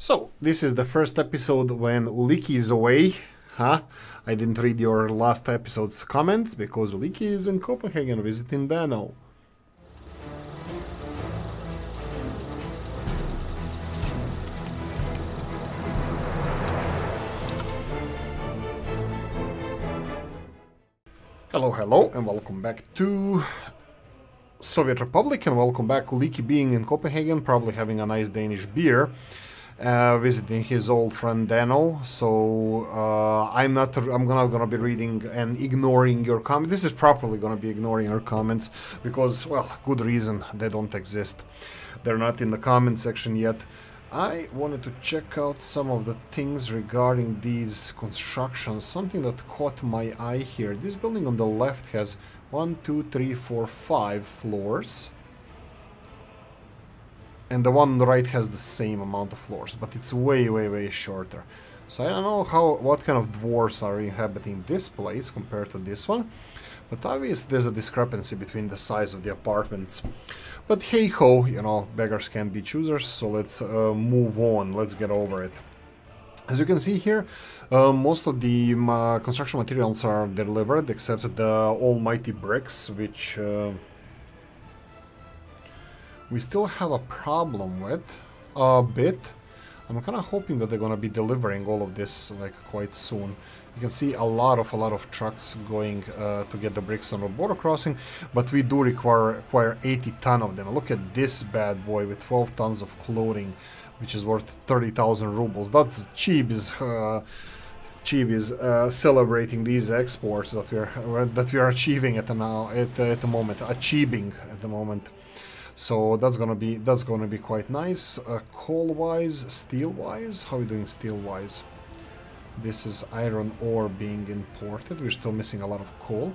So, this is the first episode when Oolykee is away. Huh? I didn't read your last episode's comments because Oolykee is in Copenhagen visiting Dano. Hello, hello, and welcome back to Soviet Republic, and welcome back Oolykee being in Copenhagen, probably having a nice Danish beer uh, visiting his old friend Dano. So uh, I'm not I'm gonna gonna be reading and ignoring your comment. This is properly gonna be ignoring your comments because well, good reason they don't exist. They're not in the comment section yet. I wanted to check out some of the things regarding these constructions. Something that caught my eye here. This building on the left has one, two, three, four, five floors and the one on the right has the same amount of floors, but it's way, way, way shorter. So I don't know how what kind of dwarves are inhabiting this place compared to this one, but obviously there's a discrepancy between the size of the apartments. But hey ho, you know, beggars can't be choosers, so let's uh, move on, let's get over it. As you can see here, uh, most of the uh, construction materials are delivered except the almighty bricks, which uh, we still have a problem with a bit. I'm kind of hoping that they're going to be delivering all of this like quite soon. You can see a lot of a lot of trucks going uh, to get the bricks on the border crossing, but we do require require 80 ton of them. Look at this bad boy with 12 tons of clothing, which is worth 30,000 rubles. That's cheap is. Uh, Chibi is uh, celebrating these exports that we are that we are achieving at the now at, at the moment, achieving at the moment. So that's gonna be that's gonna be quite nice. Uh, coal wise, steel wise, how are we doing steel wise? This is iron ore being imported. We're still missing a lot of coal.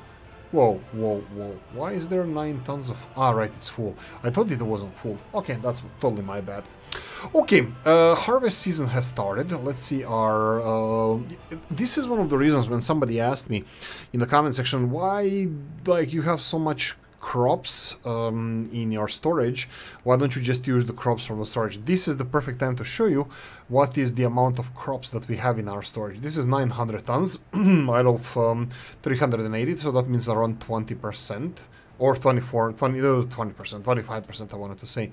Whoa, whoa, whoa. Why is there 9 tons of... Ah, right, it's full. I thought it wasn't full. Okay, that's totally my bad. Okay, uh, harvest season has started. Let's see our... Uh, this is one of the reasons when somebody asked me in the comment section, why, like, you have so much crops um, in your storage, why don't you just use the crops from the storage? This is the perfect time to show you what is the amount of crops that we have in our storage. This is 900 tons out of um, 380, so that means around 20% or 24, 20, 20%, 25% I wanted to say.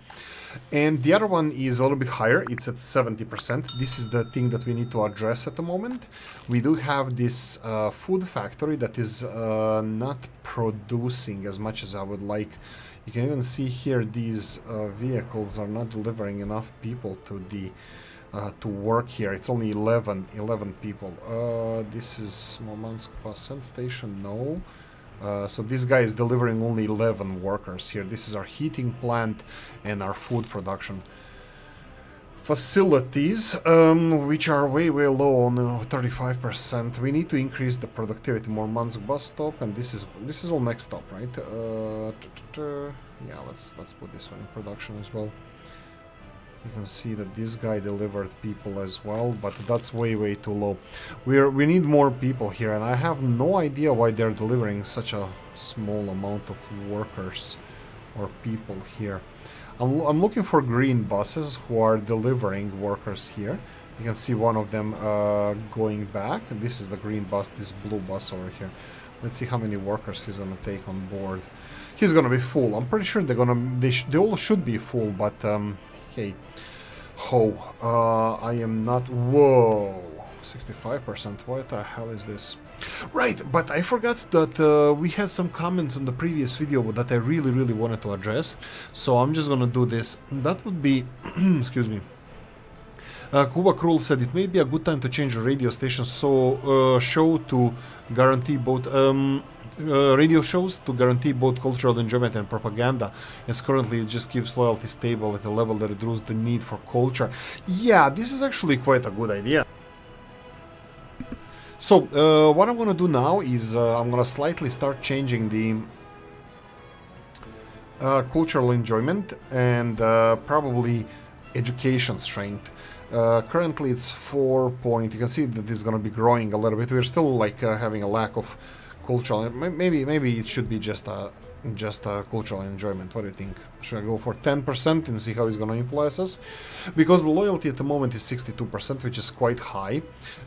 And the other one is a little bit higher, it's at 70%. This is the thing that we need to address at the moment. We do have this uh, food factory that is uh, not producing as much as I would like. You can even see here these uh, vehicles are not delivering enough people to the uh, to work here. It's only 11, 11 people. Uh, this is Murmansk station, no. Uh, so this guy is delivering only 11 workers here. This is our heating plant and our food production facilities, um, which are way, way low on 35%. Uh, we need to increase the productivity. Murmansk bus stop, and this is this is all next stop, right? Uh, yeah, let's let's put this one in production as well. You can see that this guy delivered people as well, but that's way, way too low. We're, we need more people here, and I have no idea why they're delivering such a small amount of workers or people here. I'm, I'm looking for green buses who are delivering workers here. You can see one of them uh, going back. This is the green bus, this blue bus over here. Let's see how many workers he's gonna take on board. He's gonna be full. I'm pretty sure they're gonna they, they all should be full, but um, hey, ho, uh, I am not. Whoa, 65%. What the hell is this? Right, but I forgot that uh, we had some comments on the previous video that I really, really wanted to address. So I'm just gonna do this. That would be, excuse me. Uh, Kuba Krul said it may be a good time to change the radio station so uh, show to guarantee both um, uh, radio shows to guarantee both cultural enjoyment and propaganda as currently it just keeps loyalty stable at a level that reduces the need for culture. Yeah, this is actually quite a good idea. So, uh, what I'm gonna do now is uh, I'm gonna slightly start changing the uh, cultural enjoyment and uh, probably education strength. Uh, currently it's 4 point, you can see that this is gonna be growing a little bit. We're still like uh, having a lack of cultural, maybe maybe it should be just a just uh, cultural enjoyment. What do you think? Should I go for 10% and see how it's going to influence us? Because the loyalty at the moment is 62%, which is quite high.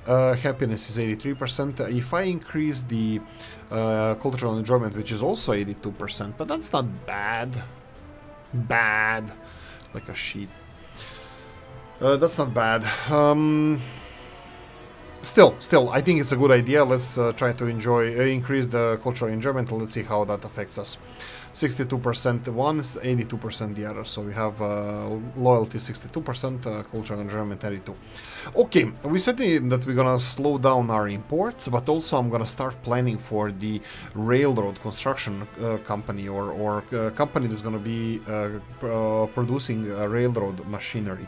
Uh, happiness is 83%. If I increase the uh, cultural enjoyment, which is also 82%, but that's not bad. Bad. Like a sheep. Uh, that's not bad. Um, still, still, I think it's a good idea. Let's uh, try to enjoy, uh, increase the cultural enjoyment. Let's see how that affects us. 62% one, 82% the other. So we have uh, loyalty 62%, uh, cultural enjoyment 82. Okay, we said that we're gonna slow down our imports, but also I'm gonna start planning for the railroad construction uh, company or, or uh, company that's gonna be uh, producing railroad machinery.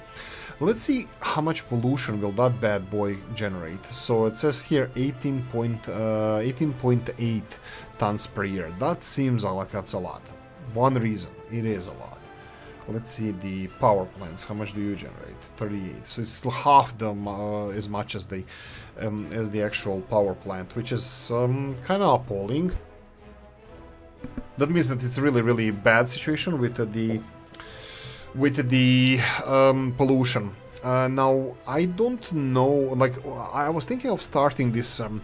Let's see how much pollution will that bad boy generate. So it says here 18.8 uh, 18 tons per year. That seems like that's a lot. One reason, it is a lot. Let's see the power plants. How much do you generate? 38. So it's half the uh, as much as the um, as the actual power plant, which is um, kind of appalling. That means that it's really really bad situation with uh, the with the um, pollution. Uh, now, I don't know, like, I was thinking of starting this um,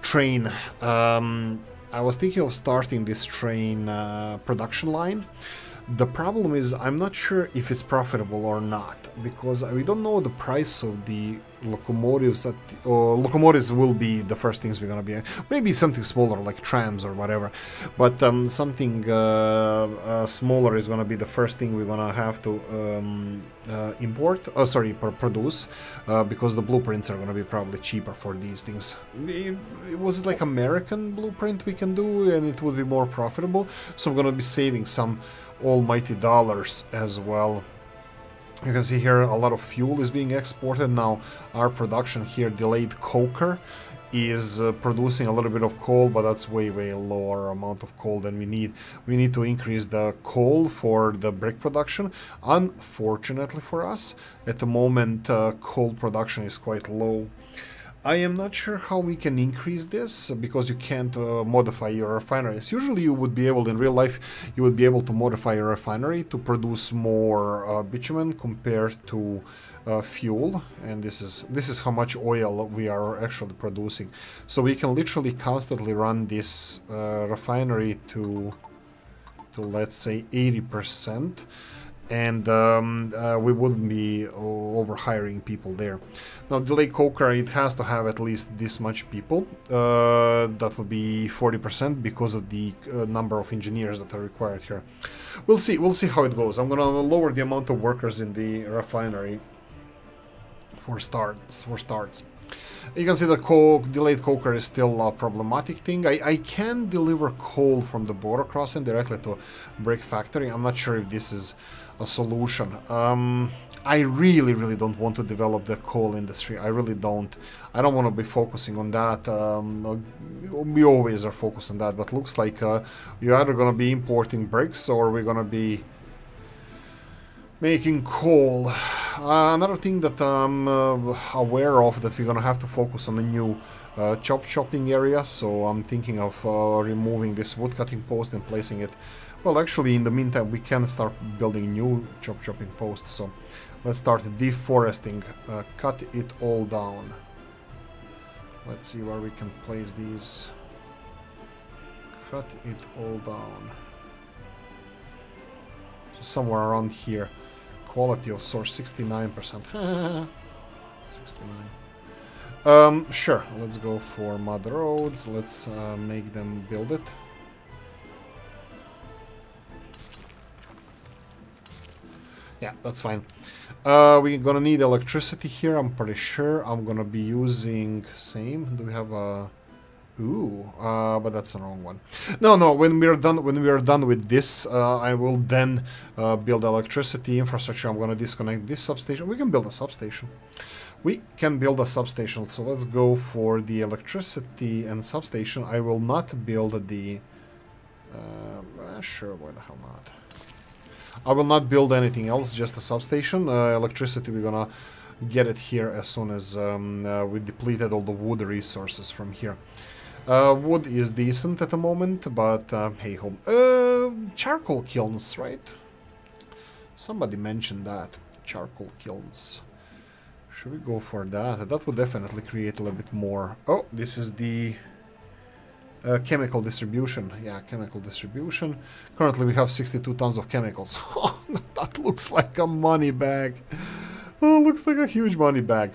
train. Um, I was thinking of starting this train uh, production line. The problem is I'm not sure if it's profitable or not because we don't know the price of the locomotives. At the, locomotives will be the first things we're gonna be. Maybe something smaller like trams or whatever, but um, something uh, uh, smaller is gonna be the first thing we're gonna have to um, uh, import. Oh, sorry, produce uh, because the blueprints are gonna be probably cheaper for these things. It, it was like American blueprint we can do, and it would be more profitable. So I'm gonna be saving some almighty dollars as well. You can see here a lot of fuel is being exported now. Our production here, delayed coker, is uh, producing a little bit of coal, but that's way, way lower amount of coal than we need. We need to increase the coal for the brick production. Unfortunately for us, at the moment, uh, coal production is quite low. I am not sure how we can increase this because you can't uh, modify your refineries. Usually you would be able, in real life, you would be able to modify your refinery to produce more uh, bitumen compared to uh, fuel. And this is this is how much oil we are actually producing. So we can literally constantly run this uh, refinery to, to let's say 80% and um, uh, we wouldn't be over hiring people there. Now, the Lake coker, it has to have at least this much people. Uh, that would be 40% because of the uh, number of engineers that are required here. We'll see. We'll see how it goes. I'm gonna lower the amount of workers in the refinery for starts. For starts. You can see the coke, delayed coker is still a problematic thing. I, I can deliver coal from the border crossing directly to brick factory. I'm not sure if this is a solution. Um, I really, really don't want to develop the coal industry. I really don't. I don't want to be focusing on that. Um, we always are focused on that, but looks like uh, you're either going to be importing bricks or we're going to be making coal. Uh, another thing that I'm uh, aware of that we're gonna have to focus on a new uh, chop chopping area, so I'm thinking of uh, removing this wood cutting post and placing it. Well, actually, in the meantime, we can start building new chop chopping posts, so let's start deforesting. Uh, cut it all down. Let's see where we can place these. Cut it all down. So somewhere around here quality of source 69%. 69. Um, sure, let's go for mud roads. Let's uh, make them build it. Yeah, that's fine. Uh, we're gonna need electricity here, I'm pretty sure. I'm gonna be using... Same. Do we have a... Ooh, uh, but that's the wrong one. No, no. When we're done, when we are done with this, uh, I will then uh, build electricity infrastructure. I'm gonna disconnect this substation. We can build a substation. We can build a substation. So let's go for the electricity and substation. I will not build the. Uh, sure, why the hell not? I will not build anything else. Just a substation. Uh, electricity. We're gonna get it here as soon as um, uh, we depleted all the wood resources from here. Uh, wood is decent at the moment, but uh, hey ho. Uh, charcoal kilns, right? Somebody mentioned that. Charcoal kilns. Should we go for that? That would definitely create a little bit more. Oh, this is the uh, chemical distribution. Yeah, chemical distribution. Currently we have 62 tons of chemicals. that looks like a money bag. Oh, looks like a huge money bag.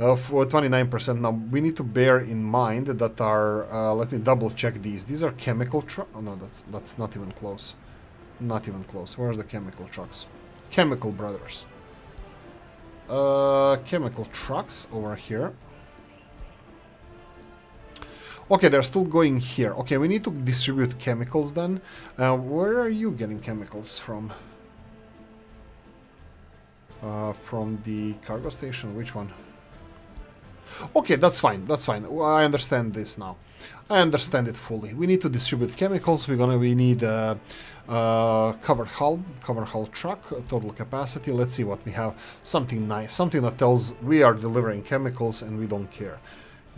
Uh, for 29% now, we need to bear in mind that our... Uh, let me double check these. These are chemical trucks. Oh no, that's, that's not even close. Not even close. Where's the chemical trucks? Chemical brothers. Uh, chemical trucks over here. Okay, they're still going here. Okay, we need to distribute chemicals then. Uh, where are you getting chemicals from? Uh, from the cargo station, which one? Okay, that's fine, that's fine. I understand this now. I understand it fully. We need to distribute chemicals. We're gonna we need uh, uh, a, a covered hull, covered hull truck, uh, total capacity. Let's see what we have. Something nice, something that tells we are delivering chemicals and we don't care.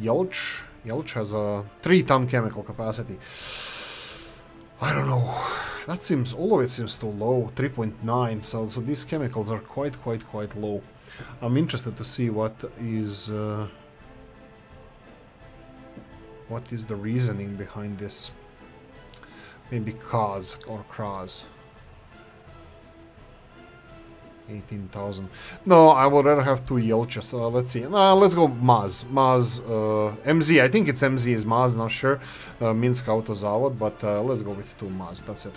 Jelcz, Jelcz has a 3 ton chemical capacity. I don't know. That seems, all of it seems too low, 3.9, so, so these chemicals are quite, quite, quite low. I'm interested to see what is... Uh, what is the reasoning behind this? Maybe cause or cross. 18,000. No, I would rather have two Jelczes. Uh, let's see. Uh, let's go Maz. Maz, uh, MZ. I think it's MZ is Maz, not sure. Uh, Minsk Auto Zavod, but uh, let's go with two Maz. That's it.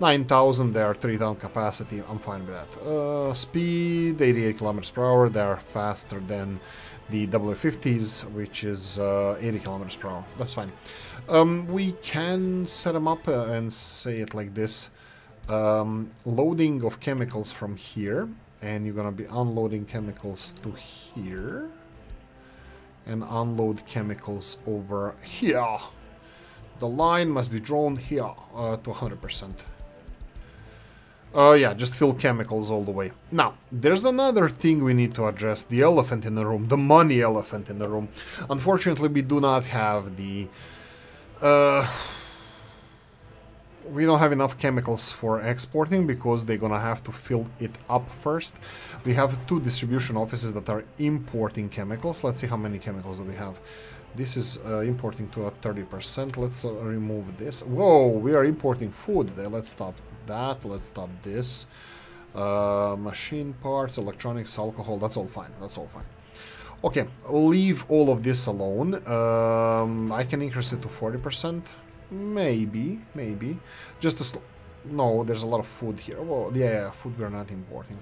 9,000, they are 3 ton capacity. I'm fine with that. Uh, speed, 88 kilometers per hour. They are faster than the W50s, which is uh, 80 kilometers per hour. That's fine. Um, we can set them up uh, and say it like this um, loading of chemicals from here and you're gonna be unloading chemicals to here and unload chemicals over here the line must be drawn here uh, to 100% uh, yeah, just fill chemicals all the way. Now, there's another thing we need to address, the elephant in the room, the money elephant in the room. Unfortunately, we do not have the... Uh, we don't have enough chemicals for exporting because they're gonna have to fill it up first. We have two distribution offices that are importing chemicals. Let's see how many chemicals do we have. This is uh, importing to a 30%. Let's uh, remove this. Whoa, we are importing food. There. Let's stop that. Let's stop this. Uh, machine parts, electronics, alcohol. That's all fine. That's all fine. Okay, leave all of this alone. Um, I can increase it to 40%. Maybe, maybe. Just to... No, there's a lot of food here. Well, yeah, yeah, food we're not importing.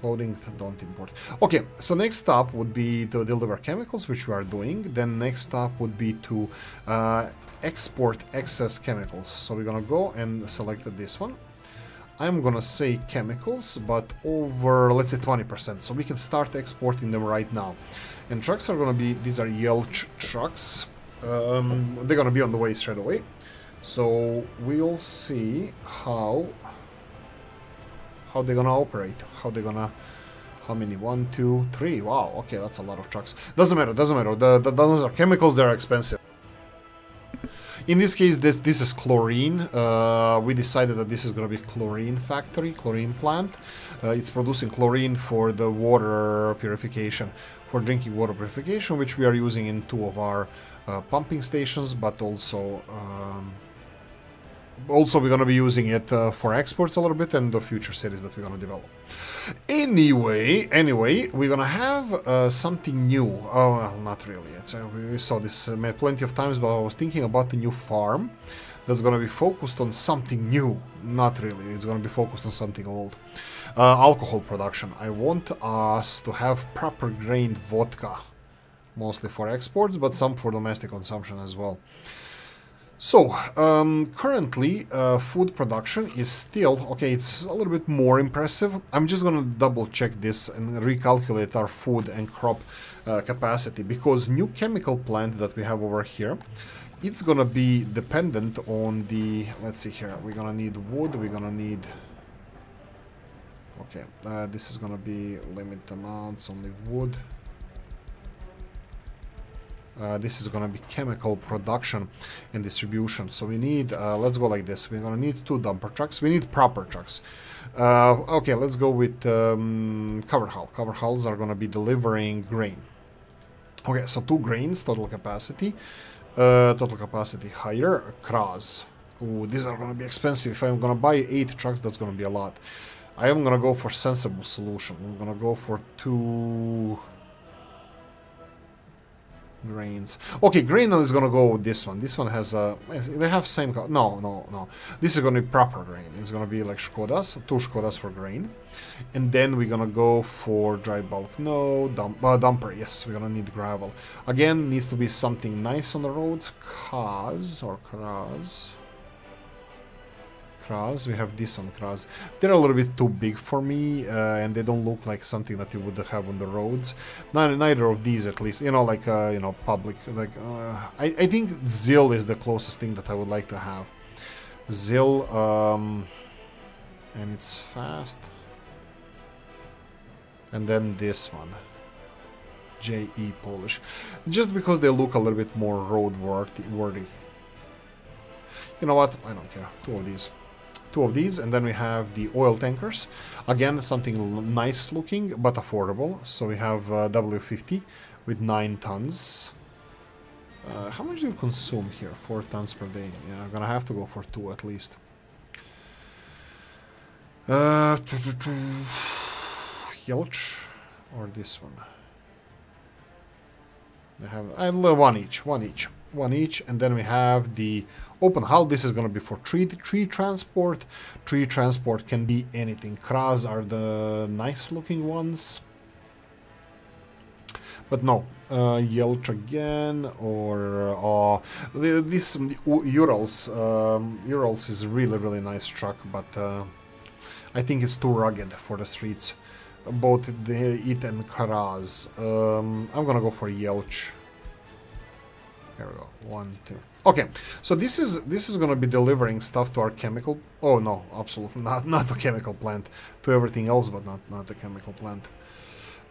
Clothing, don't import. Okay, so next stop would be to deliver chemicals, which we are doing. Then next stop would be to uh, export excess chemicals. So we're gonna go and select this one. I'm gonna say chemicals, but over, let's say 20%. So we can start exporting them right now. And trucks are gonna be, these are Jelcz trucks. Um, they're gonna be on the way straight away. So we'll see how how they're gonna operate. How they're gonna how many? One, two, three. Wow. Okay, that's a lot of trucks. Doesn't matter. Doesn't matter. The, the those are chemicals. They're expensive. In this case, this this is chlorine. Uh, we decided that this is going to be chlorine factory, chlorine plant. Uh, it's producing chlorine for the water purification, for drinking water purification, which we are using in two of our uh, pumping stations, but also um, also we're going to be using it uh, for exports a little bit and the future cities that we're going to develop. Anyway, anyway, we're going to have uh, something new. Oh, well, not really. It's, uh, we saw this uh, plenty of times, but I was thinking about the new farm that's going to be focused on something new. Not really. It's going to be focused on something old. Alcohol production. I want us to have proper grained vodka mostly for exports, but some for domestic consumption as well. So, um, currently, uh, food production is still, okay, it's a little bit more impressive. I'm just gonna double check this and recalculate our food and crop uh, capacity, because new chemical plant that we have over here, it's gonna be dependent on the, let's see here, we're gonna need wood, we're gonna need, okay, uh, this is gonna be limit amounts, only wood, Uh, this is going to be chemical production and distribution. So we need, uh, let's go like this. We're going to need two dumper trucks. We need proper trucks. Uh, okay, let's go with um, cover hull. Cover hulls are going to be delivering grain. Okay, so two grains, total capacity. Uh, total capacity higher. Kraz. Ooh, these are going to be expensive. If I'm going to buy eight trucks, that's going to be a lot. I am going to go for sensible solution. I'm going to go for two grains. Okay, grain is gonna go with this one. This one has a. They have same. color. No, no, no. This is gonna be proper grain. It's gonna be like Skodas, two Skodas for grain, and then we're gonna go for dry bulk. No, dump, uh, dumper. Yes, we're gonna need gravel. Again, needs to be something nice on the roads. Cars or cars. We have this on Kraz. They're a little bit too big for me, uh, and they don't look like something that you would have on the roads. Neither, neither of these, at least. You know, like uh, you know, public. Like uh, I, I think Zil is the closest thing that I would like to have. Zil, um, and it's fast. And then this one. JE Polish. Just because they look a little bit more road worthy. You know what? I don't care. Two of these two of these, and then we have the oil tankers. Again, something nice looking, but affordable. So we have uh, W50 with 9 tons. Uh, how much do you consume here? 4 tons per day. Yeah, I'm gonna have to go for 2 at least. Uh, Jelcz or this one? They have I love one each, one each one each and then we have the open hull. This is going to be for tree tree transport. Tree transport can be anything. Kraz are the nice looking ones. But no uh, Jelcz again or uh, this um, Urals um, Urals is really really nice truck but uh, I think it's too rugged for the streets. Both the it and Kraz um, I'm gonna go for Jelcz there we go. One, two. Okay, so this is this is gonna be delivering stuff to our chemical. Oh no, absolutely not not a chemical plant. To everything else, but not not the chemical plant.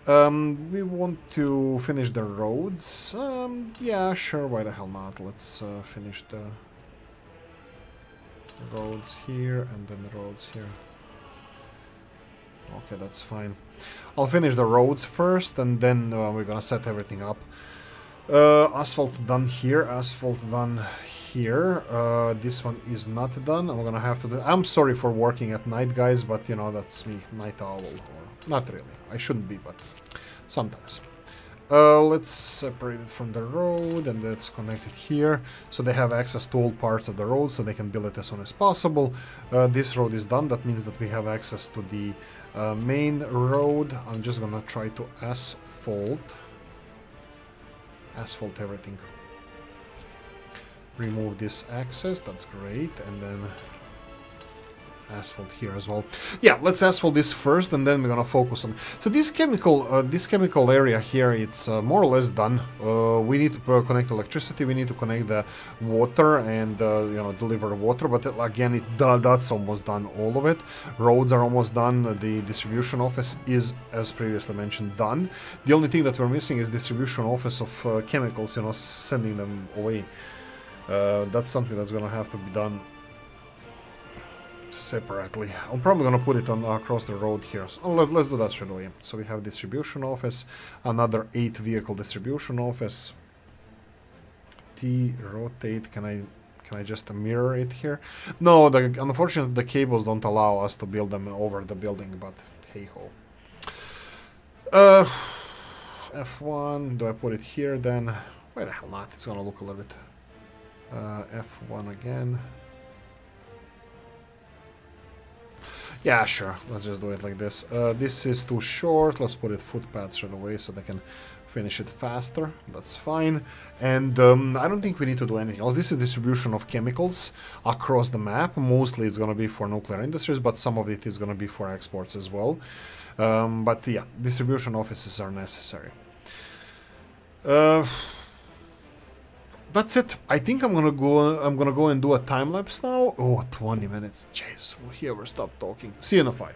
Um, we want to finish the roads. Um, yeah, sure. Why the hell not? Let's uh, finish the roads here and then the roads here. Okay, that's fine. I'll finish the roads first, and then uh, we're gonna set everything up. Uh, asphalt done here, asphalt done here. Uh, this one is not done. I'm gonna have to do I'm sorry for working at night, guys, but you know, that's me, night owl. Or not really. I shouldn't be, but sometimes. Uh, let's separate it from the road and let's connect it here. So they have access to all parts of the road so they can build it as soon as possible. Uh, this road is done. That means that we have access to the uh, main road. I'm just gonna try to asphalt asphalt everything. Remove this access, that's great, and then asphalt here as well. Yeah, let's asphalt this first, and then we're gonna focus on. So this chemical, uh, this chemical area here, it's uh, more or less done. Uh, we need to connect electricity, we need to connect the water, and uh, you know deliver water. But uh, again, it that's almost done, all of it. Roads are almost done. The distribution office is, as previously mentioned, done. The only thing that we're missing is distribution office of uh, chemicals. You know, sending them away. that's something that's gonna have to be done separately. I'm probably gonna put it on across the road here. So let, us do that straight away. So we have distribution office, another eight vehicle distribution office. T rotate. Can I can I just mirror it here? No, the, unfortunately the cables don't allow us to build them over the building. But hey ho. Uh, F1. Do I put it here then? Why the hell not? It's gonna look a little bit. Uh, F1 again. Yeah, sure. Let's just do it like this. Uh, this is too short. Let's put it footpath right away so they can finish it faster. That's fine. And um, I don't think we need to do anything else. This is distribution of chemicals across the map. Mostly it's going to be for nuclear industries, but some of it is going to be for exports as well. Um, but yeah, distribution offices are necessary. Uh, that's it. I think I'm gonna go. I'm gonna go and do a time lapse now. Oh, 20 minutes. Jeez, will he ever stop talking? See you in a five.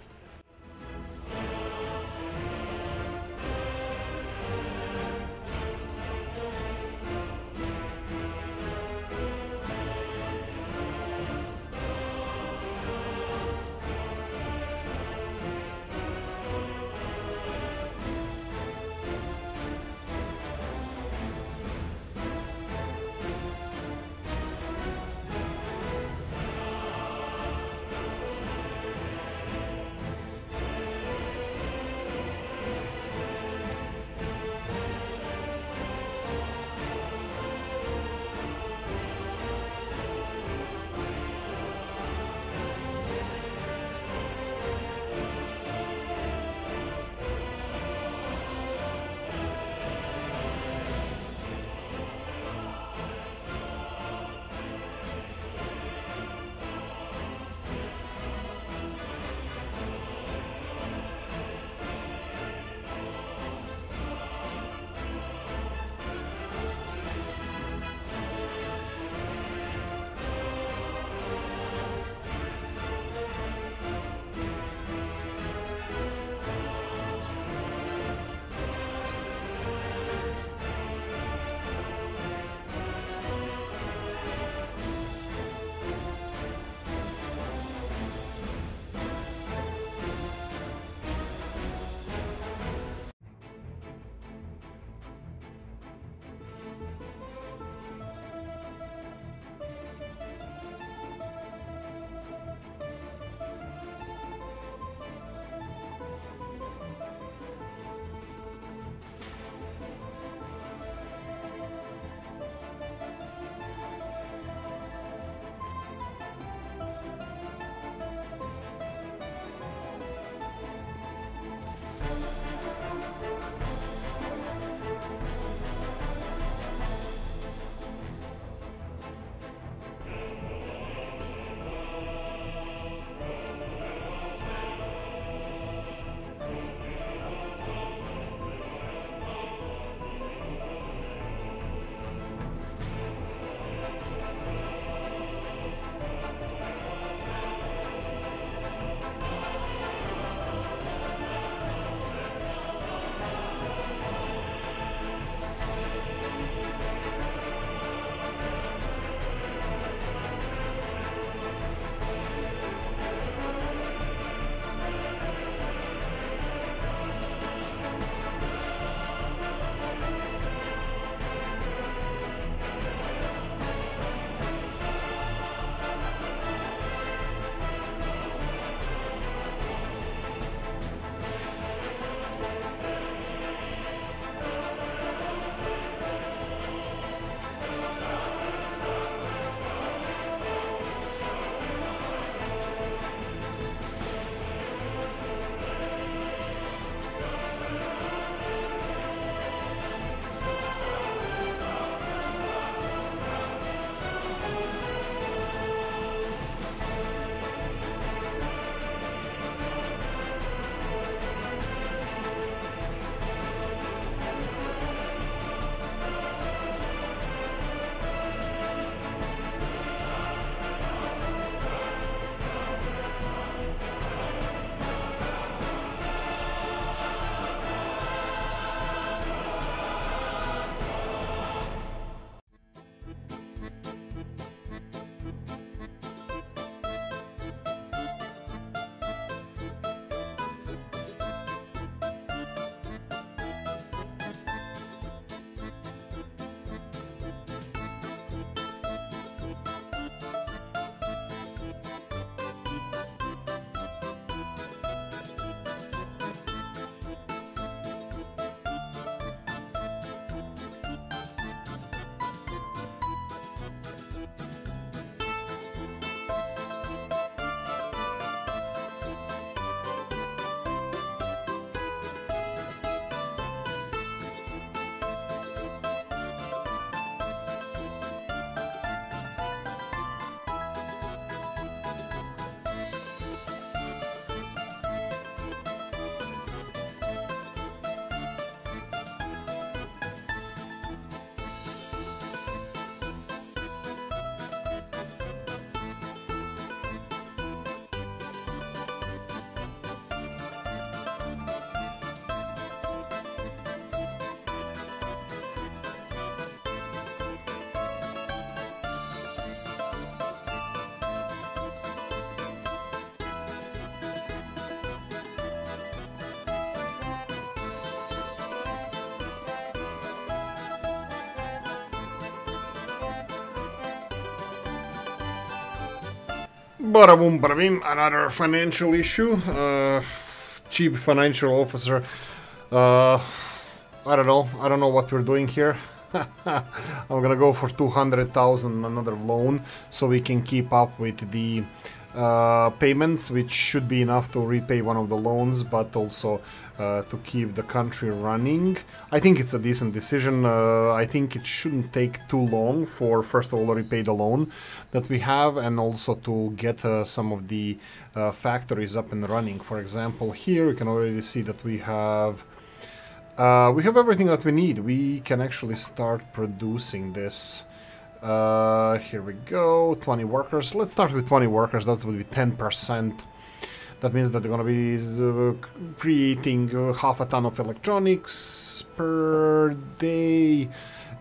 Bada bim, another financial issue. Uh, cheap financial officer. Uh, I don't know. I don't know what we're doing here. I'm gonna go for 200,000 another loan so we can keep up with the uh, payments, which should be enough to repay one of the loans, but also uh, to keep the country running. I think it's a decent decision. Uh, I think it shouldn't take too long for, first of all, to repay the loan that we have, and also to get uh, some of the uh, factories up and running. For example, here you can already see that we have we have everything that we need. We can actually start producing this. Uh, here we go, 20 workers. Let's start with 20 workers, that would be 10%. That means that they're gonna be uh, creating uh, half a ton of electronics per day.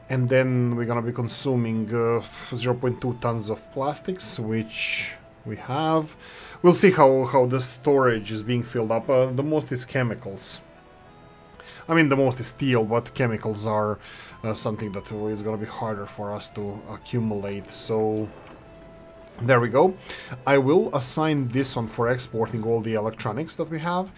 And then we're gonna be consuming uh, 0.2 tons of plastics, which we have. We'll see how, how the storage is being filled up. Uh, the most is chemicals. I mean, the most is steel, but chemicals are something that is going to be harder for us to accumulate. So there we go. I will assign this one for exporting all the electronics that we have.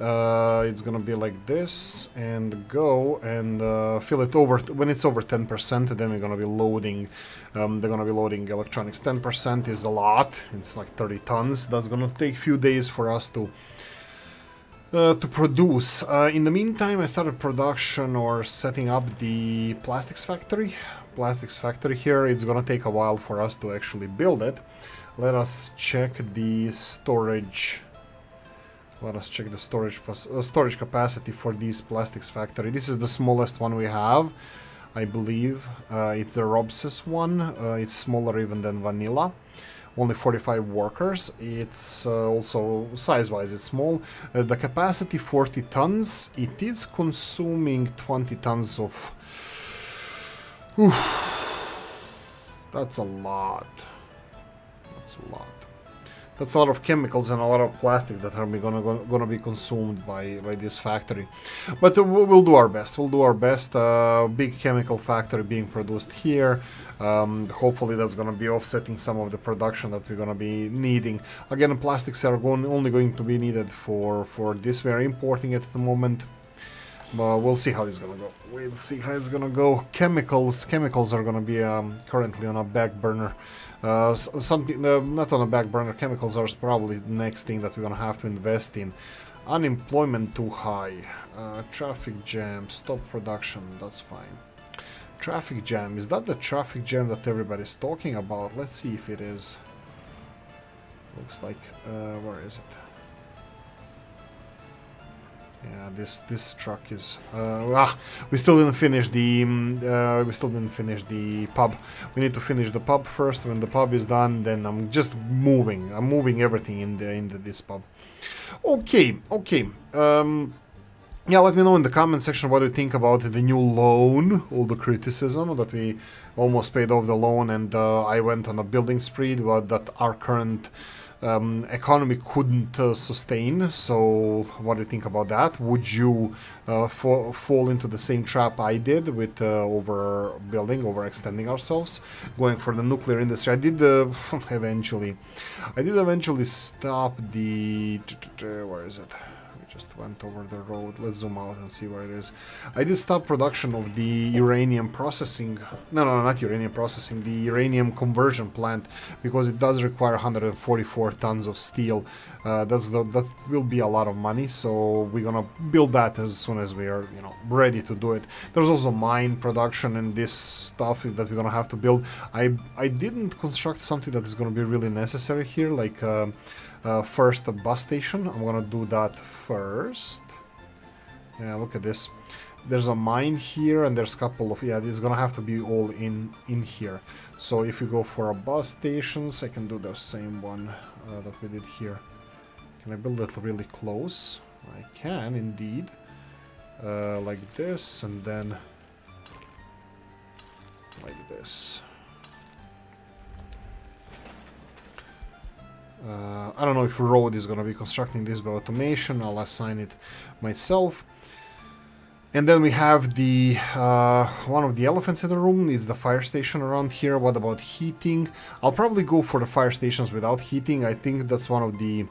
Uh, it's gonna be like this and go and uh, fill it over when it's over 10% then we're gonna be loading um, they're gonna be loading electronics 10% is a lot it's like 30 tons that's gonna take a few days for us to uh, to produce. Uh, in the meantime, I started production or setting up the plastics factory. Plastics factory here, it's gonna take a while for us to actually build it. Let us check the storage. Let us check the storage uh, storage capacity for this plastics factory. This is the smallest one we have, I believe. Uh, it's the Robses one. Uh, it's smaller even than vanilla only 45 workers. It's uh, also size-wise it's small. Uh, the capacity 40 tons. It is consuming 20 tons of. Oof. That's a lot. That's a lot that's a lot of chemicals and a lot of plastics that are gonna gonna be consumed by by this factory. But we'll do our best. We'll do our best. Uh, big chemical factory being produced here. Um, hopefully that's gonna be offsetting some of the production that we're gonna be needing. Again, plastics are going, only going to be needed for for this. We are importing it at the moment. But we'll see how it's gonna go. We'll see how it's gonna go. Chemicals, chemicals are gonna be um, currently on a back burner. Uh, something uh, not on a back burner. Chemicals are probably the next thing that we're gonna have to invest in. Unemployment too high. Uh, traffic jam. Stop production. That's fine. Traffic jam. Is that the traffic jam that everybody's talking about? Let's see if it is. Looks like. Uh, where is it? Yeah, this this truck is. Uh, ah, we still didn't finish the. Mm, uh, we still didn't finish the pub. We need to finish the pub first. When the pub is done, then I'm just moving. I'm moving everything in the into this pub. Okay, okay. Um, yeah, let me know in the comment section what you think about the new loan, all the criticism that we almost paid off the loan and uh, I went on a building spree, but that our current um, economy couldn't uh, sustain. So, what do you think about that? Would you uh, fa fall into the same trap I did with uh, overbuilding, overextending ourselves, going for the nuclear industry? I did uh, eventually, I did eventually stop the. Where is it? Just went over the road. Let's zoom out and see where it is. I did stop production of the uranium processing, no, no, not uranium processing, the uranium conversion plant, because it does require 144 tons of steel. Uh, that's the, that will be a lot of money, so we're gonna build that as soon as we are, you know, ready to do it. There's also mine production and this stuff that we're gonna have to build. I I didn't construct something that is gonna be really necessary here, like. Uh, uh, first, bus station. I'm gonna do that first. Yeah, look at this. There's a mine here, and there's a couple of... Yeah, it's gonna have to be all in, in here. So if you go for a bus stations, I can do the same one uh, that we did here. Can I build it really close? I can, indeed. Uh, like this, and then... Like this. Uh, I don't know if Road is going to be constructing this by automation. I'll assign it myself. And then we have the uh, one of the elephants in the room It's the fire station around here. What about heating? I'll probably go for the fire stations without heating. I think that's one of the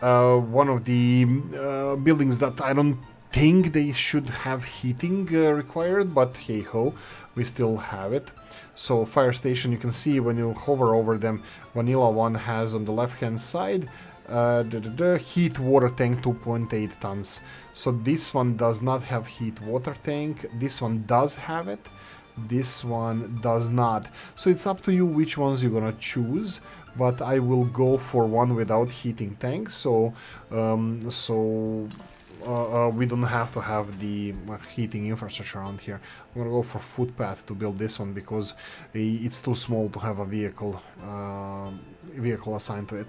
uh, one of the uh, buildings that I don't think they should have heating uh, required, but hey ho, we still have it. So fire station, you can see when you hover over them, vanilla one has on the left hand side uh, heat water tank 2.8 tons. So this one does not have heat water tank. This one does have it. This one does not. So it's up to you which ones you're gonna choose. But I will go for one without heating tank. So um, so uh, uh, we don't have to have the uh, heating infrastructure around here. I'm gonna go for footpath to build this one because it's too small to have a vehicle uh, vehicle assigned to it.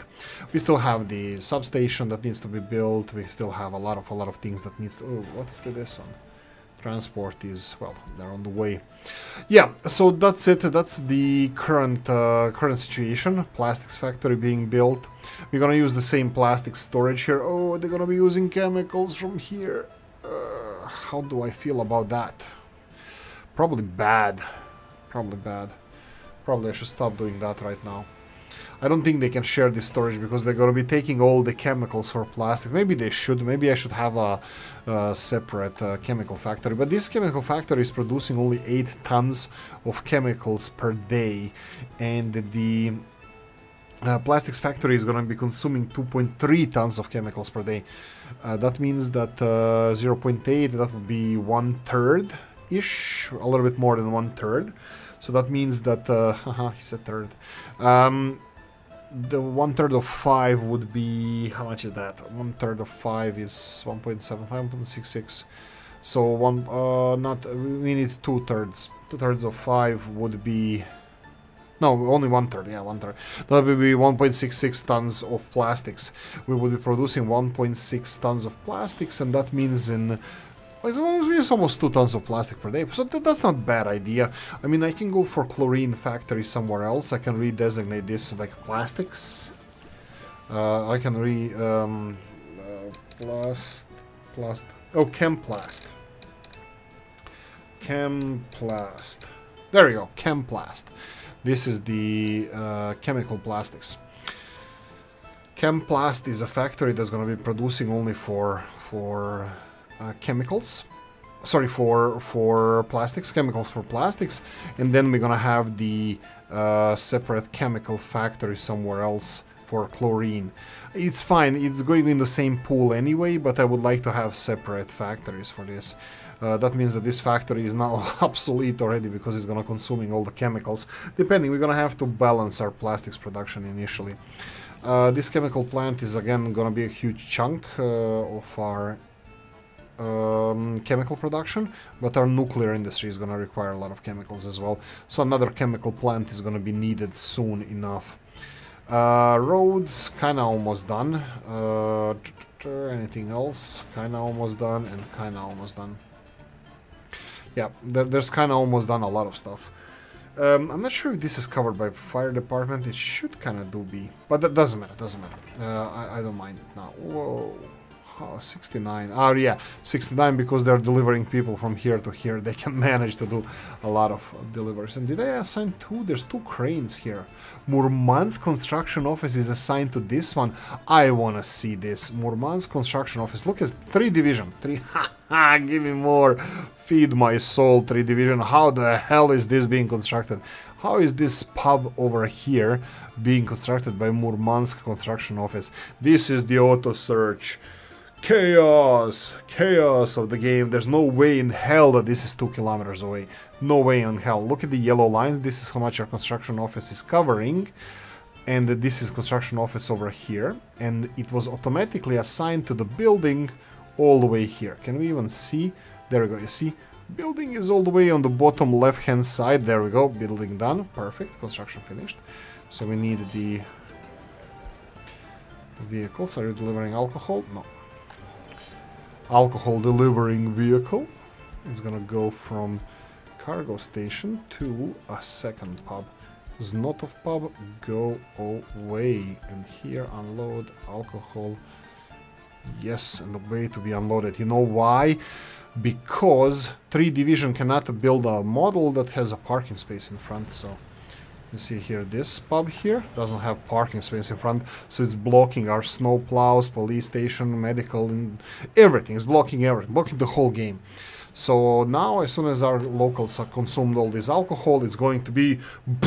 We still have the substation that needs to be built. We still have a lot of a lot of things that needs to. Oh, what's this on? Transport is well, they're on the way. Yeah, so that's it. That's the current uh, current situation. Plastics factory being built. We're gonna use the same plastic storage here. Oh, they're gonna be using chemicals from here. Uh, how do I feel about that? Probably bad. Probably bad. Probably I should stop doing that right now. I don't think they can share this storage because they're going to be taking all the chemicals for plastic. Maybe they should. Maybe I should have a, a separate uh, chemical factory. But this chemical factory is producing only 8 tons of chemicals per day. And the uh, plastics factory is going to be consuming 2.3 tons of chemicals per day. Uh, that means that uh, 0.8, that would be one third ish, a little bit more than one third. So that means that, uh, haha, he said third. Um, the one third of five would be how much is that? One third of five is 1.75, 1.66. So one, uh, not we need two thirds. Two thirds of five would be no, only one third. Yeah, one third. That would be 1.66 tons of plastics. We would be producing 1.6 tons of plastics, and that means in like, use almost 2 tons of plastic per day, so th that's not a bad idea. I mean, I can go for chlorine factory somewhere else. I can redesignate this like plastics. Uh, I can re... Um, uh, plast... Plast... Oh, Chemplast. Chemplast. There we go, Chemplast. This is the uh, chemical plastics. Chemplast is a factory that's going to be producing only for for uh, chemicals. Sorry for for plastics chemicals for plastics. And then we're gonna have the uh, separate chemical factory somewhere else for chlorine. It's fine it's going in the same pool anyway but I would like to have separate factories for this. Uh, that means that this factory is now obsolete already because it's gonna consuming all the chemicals. Depending we're gonna have to balance our plastics production initially. Uh, this chemical plant is again gonna be a huge chunk uh, of our um, chemical production, but our nuclear industry is going to require a lot of chemicals as well. So another chemical plant is going to be needed soon enough. Uh, roads, kind of almost done. Uh, anything else? Kind of almost done and kind of almost done. Yeah, there, there's kind of almost done a lot of stuff. Um, I'm not sure if this is covered by fire department. It should kind of do be, but that doesn't matter. Doesn't matter. Uh, I, I don't mind it now. Whoa. Oh, 69. Oh, yeah, 69 because they're delivering people from here to here. They can manage to do a lot of deliveries. And did I assign two? There's two cranes here. Murmansk construction office is assigned to this one. I want to see this. Murmansk construction office. Look, it's three division. Three. Give me more. Feed my soul, three division. How the hell is this being constructed? How is this pub over here being constructed by Murmansk construction office? This is the auto search chaos, chaos of the game. There's no way in hell that this is two kilometers away. No way in hell. Look at the yellow lines. This is how much our construction office is covering. And this is construction office over here. And it was automatically assigned to the building all the way here. Can we even see? There we go. You see? Building is all the way on the bottom left hand side. There we go. Building done. Perfect. Construction finished. So we need the vehicles. Are you delivering alcohol? No alcohol delivering vehicle. It's gonna go from cargo station to a second pub. Znotov pub, go away. And here unload alcohol. Yes, and the way to be unloaded. You know why? because 3 Division cannot build a model that has a parking space in front, so you see here this pub here doesn't have parking space in front, so it's blocking our snow plows, police station, medical, and everything. It's blocking everything, blocking the whole game. So now, as soon as our locals have consumed all this alcohol, it's going to be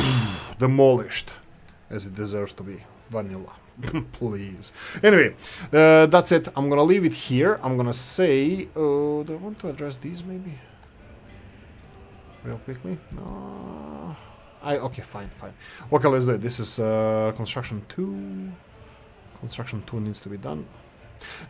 demolished, as it deserves to be. Vanilla. Please. Anyway, uh, that's it. I'm gonna leave it here. I'm gonna say... Uh, do I want to address these, maybe? Real quickly? No... I okay, fine, fine. Okay, let's do it. This is uh, construction two. Construction two needs to be done.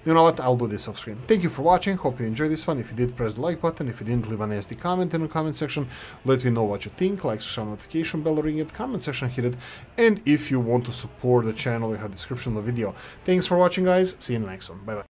You know what? I'll do this off screen. Thank you for watching. Hope you enjoyed this one. If you did, press the like button. If you didn't, leave a nasty comment in the comment section. Let me know what you think. Like, subscribe, notification bell, ring it, comment section, hit it. And if you want to support the channel, you have description of the video. Thanks for watching, guys. See you in the next one. Bye bye.